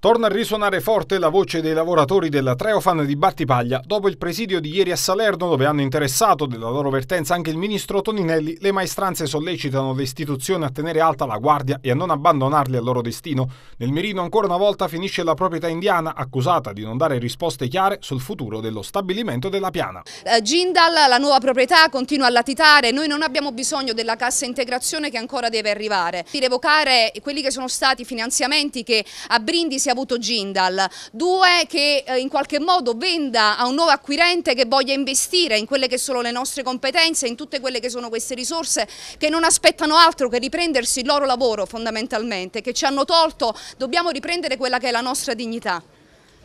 Torna a risuonare forte la voce dei lavoratori della Treofan di Battipaglia dopo il presidio di ieri a Salerno dove hanno interessato della loro vertenza anche il ministro Toninelli. Le maestranze sollecitano le istituzioni a tenere alta la guardia e a non abbandonarli al loro destino. Nel mirino ancora una volta finisce la proprietà indiana accusata di non dare risposte chiare sul futuro dello stabilimento della piana. Eh, Gindal, la nuova proprietà, continua a latitare. Noi non abbiamo bisogno della cassa integrazione che ancora deve arrivare. Di revocare quelli che sono stati i finanziamenti che a Brindisi ha avuto Gindal, due che eh, in qualche modo venda a un nuovo acquirente che voglia investire in quelle che sono le nostre competenze, in tutte quelle che sono queste risorse che non aspettano altro che riprendersi il loro lavoro fondamentalmente, che ci hanno tolto, dobbiamo riprendere quella che è la nostra dignità.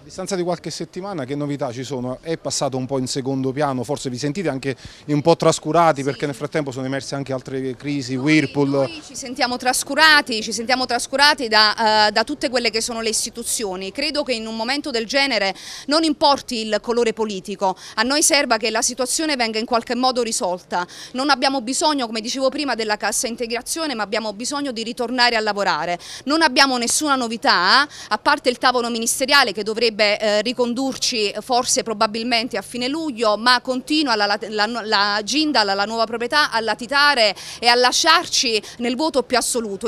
A distanza di qualche settimana che novità ci sono? È passato un po' in secondo piano, forse vi sentite anche un po' trascurati sì. perché nel frattempo sono emerse anche altre crisi, noi, Whirlpool. Noi ci sentiamo trascurati, ci sentiamo trascurati da, uh, da, tutte quelle che sono le istituzioni. Credo che in un momento del genere non importi il colore politico, a noi serva che la situazione venga in qualche modo risolta. Non abbiamo bisogno, come dicevo prima, della cassa integrazione, ma abbiamo bisogno di ritornare a lavorare. Non abbiamo nessuna novità, a parte il tavolo ministeriale che dovrebbe dovrebbe eh, ricondurci forse probabilmente a fine luglio, ma continua la, la, la Gindal, la nuova proprietà, a latitare e a lasciarci nel voto più assoluto.